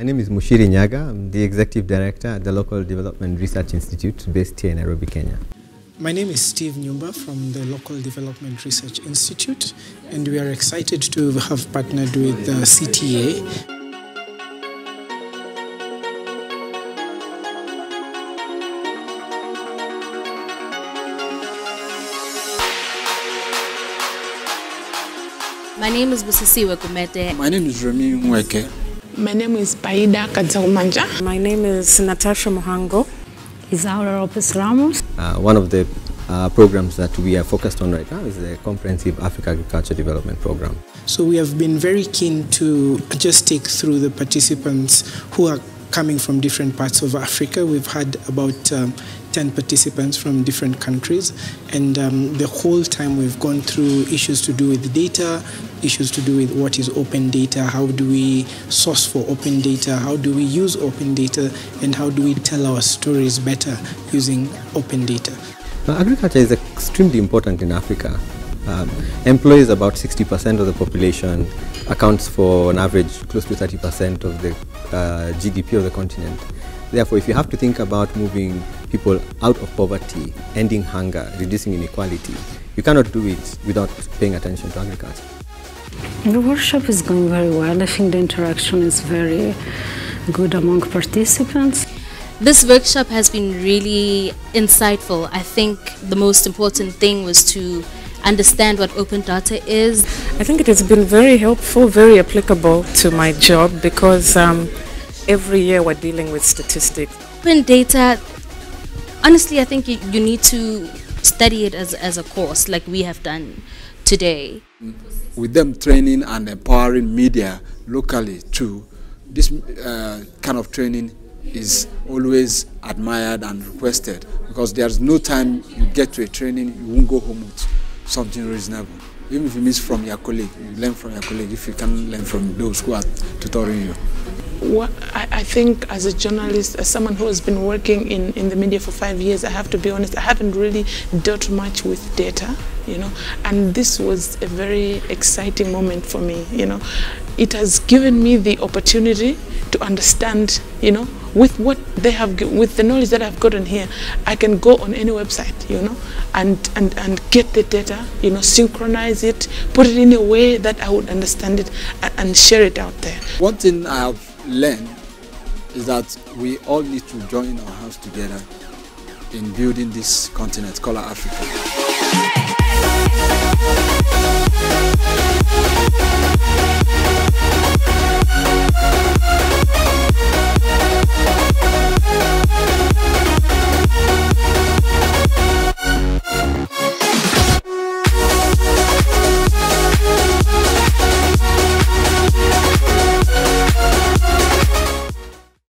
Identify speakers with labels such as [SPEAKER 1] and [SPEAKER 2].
[SPEAKER 1] My name is Muchiri Nyaggah. I'm the Executive Director at the Local Development Research Institute based here in Nairobi, Kenya.
[SPEAKER 2] My name is Steve Nyumba from the Local Development Research Institute, and we are excited to have partnered with the CTA
[SPEAKER 3] My name is Busisiwe Kumete.
[SPEAKER 4] My name is Remy Mweke.
[SPEAKER 5] My name is Paida Kadzaumanja.
[SPEAKER 6] My name is Natasha Mohango.
[SPEAKER 7] Isaura Lopez Ramos.
[SPEAKER 1] Uh, one of the uh, programs that we are focused on right now is the Comprehensive Africa Agriculture Development Program.
[SPEAKER 2] So we have been very keen to just take through the participants who are coming from different parts of Africa. We've had about um, 10 participants from different countries, and um, the whole time we've gone through issues to do with data, issues to do with what is open data, how do we source for open data, how do we use open data, and how do we tell our stories better using open data.
[SPEAKER 1] Now, agriculture is extremely important in Africa. Um, employs about 60% of the population, accounts for an average close to 30% of the uh, GDP of the continent. Therefore, if you have to think about moving people out of poverty, ending hunger, reducing inequality, you cannot do it without paying attention to agriculture.
[SPEAKER 7] The workshop is going very well. I think the interaction is very good among participants.
[SPEAKER 3] This workshop has been really insightful. I think the most important thing was to understand what open data is.
[SPEAKER 6] I think it has been very helpful, very applicable to my job because um, every year we're dealing with statistics.
[SPEAKER 3] Open data, honestly, I think you, you need to study it as, as a course like we have done today.
[SPEAKER 4] With them training and empowering media locally too, this uh, kind of training is always admired and requested because there's no time you get to a training you won't go home with something reasonable. Even if you miss from your colleague, you learn from your colleague if you can learn from those who are tutoring you.
[SPEAKER 5] What I, I think as a journalist, as someone who has been working in, in the media for five years, I have to be honest, I haven't really dealt much with data, you know, and this was a very exciting moment for me, you know. It has given me the opportunity to understand, you know, with what they have, with the knowledge that I've gotten here, I can go on any website, you know, and, and, and get the data, you know, synchronize it, put it in a way that I would understand it and, and share it out there.
[SPEAKER 4] One thing I have learned is that we all need to join our hands together in building this continent called Africa.